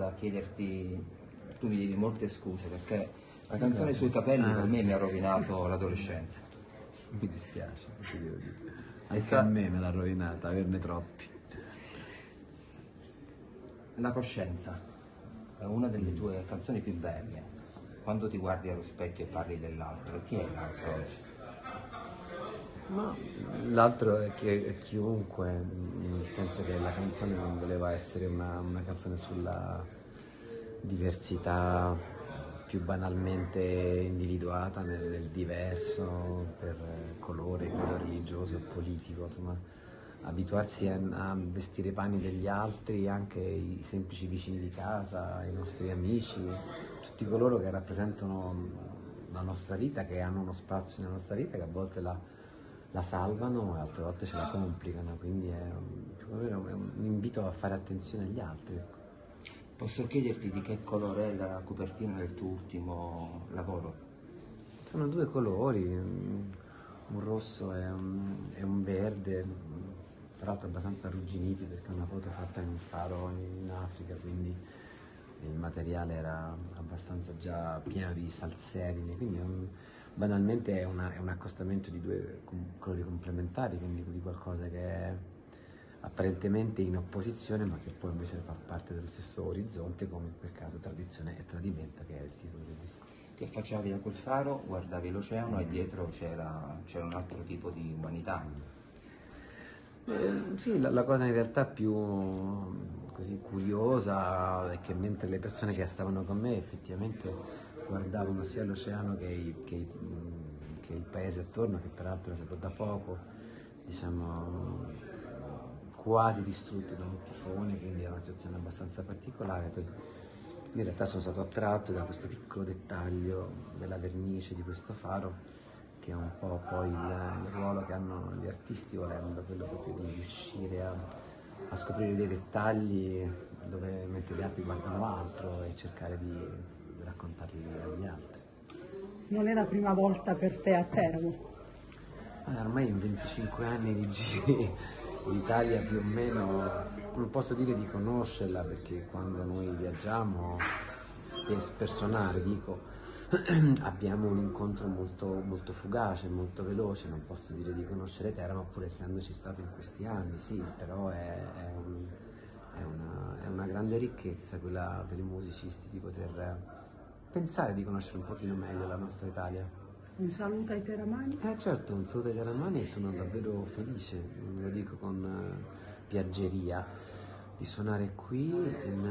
da chiederti, tu mi devi molte scuse perché la canzone sui capelli per me mi ha rovinato l'adolescenza. Mi dispiace, ti devo dire. Anche sta- a me me l'ha rovinata, averne troppi. La coscienza è una delle tue canzoni più belle. Quando ti guardi allo specchio e parli dell'altro, chi è l'altro oggi? Ma l'altro è che chiunque, nel senso che la canzone non voleva essere una, una canzone sulla diversità più banalmente individuata nel, nel diverso per colore, credo religioso politico, insomma abituarsi a, a vestire i panni degli altri, anche i semplici vicini di casa, i nostri amici, tutti coloro che rappresentano la nostra vita, che hanno uno spazio nella nostra vita, che a volte la, la salvano e altre volte ce la complicano, quindi è un, è un invito a fare attenzione agli altri. ecco. Posso chiederti di che colore è la copertina del tuo ultimo lavoro? Sono due colori, un rosso e un, e un verde, tra l'altro abbastanza arrugginiti perché è una foto fatta in un faro in Africa, quindi il materiale era abbastanza già pieno di salsedine, quindi un- banalmente è, una- è un accostamento di due colori complementari, quindi di qualcosa che è apparentemente in opposizione ma che poi invece fa parte dello stesso orizzonte come in quel caso tradizione e tradimento che è il titolo del disco. Ti affacciavi da quel faro, guardavi l'oceano e dietro c'era, un altro tipo di umanità. Eh, sì, la, la cosa in realtà più così curiosa è che mentre le persone che stavano con me effettivamente guardavano sia l'oceano che, che mh, che il paese attorno, che peraltro è stato da poco, diciamo, quasi distrutto da un tifone, quindi era una situazione abbastanza particolare. Io in realtà sono stato attratto da questo piccolo dettaglio della vernice di questo faro che è un po' poi il, il ruolo che hanno gli artisti volendo, quello proprio di riuscire a, a scoprire dei dettagli dove mentre gli altri guardano altro e cercare di, raccontarli agli altri. Non è la prima volta per te a Teramo. Ah, ormai in 25 anni di giri l'Italia più o meno non posso dire di conoscerla perché quando noi viaggiamo spesso personale dico abbiamo un incontro molto, molto fugace, molto veloce, non posso dire di conoscere Teramo pur essendoci stato in questi anni, sì, però è, è un- è una, è una grande ricchezza quella per i musicisti di poter pensare di conoscere un pochino meglio la nostra Italia. Un saluto ai teramani. Eh certo, un saluto ai teramani e sono davvero felice, lo dico con eh, piaggeria, di suonare qui in,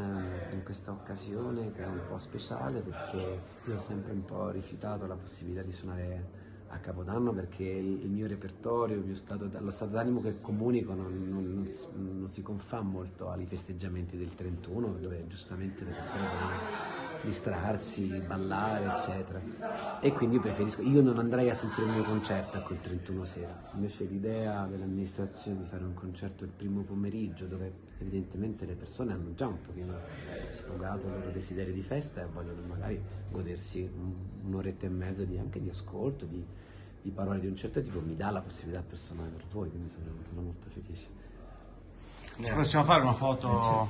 eh, in questa occasione che è un po' speciale perché io ho sempre un po' rifiutato la possibilità di suonare a Capodanno perché il, il mio repertorio, il mio stato, lo stato d'animo che comunico non, non- non si- confà molto ai festeggiamenti del 31 dove giustamente le persone vogliono distrarsi, ballare, eccetera. E quindi preferisco, io non andrei a sentire il mio concerto a quel 31 sera. Invece l'idea dell'amministrazione di fare un concerto il primo pomeriggio, dove evidentemente le persone hanno già un pochino sfogato il loro desiderio di festa e vogliono magari godersi un- un'oretta e mezza di, anche di ascolto, di, di parole di un certo tipo, mi dà la possibilità personale per voi, quindi sono, sono molto felice. Ci possiamo fare una foto?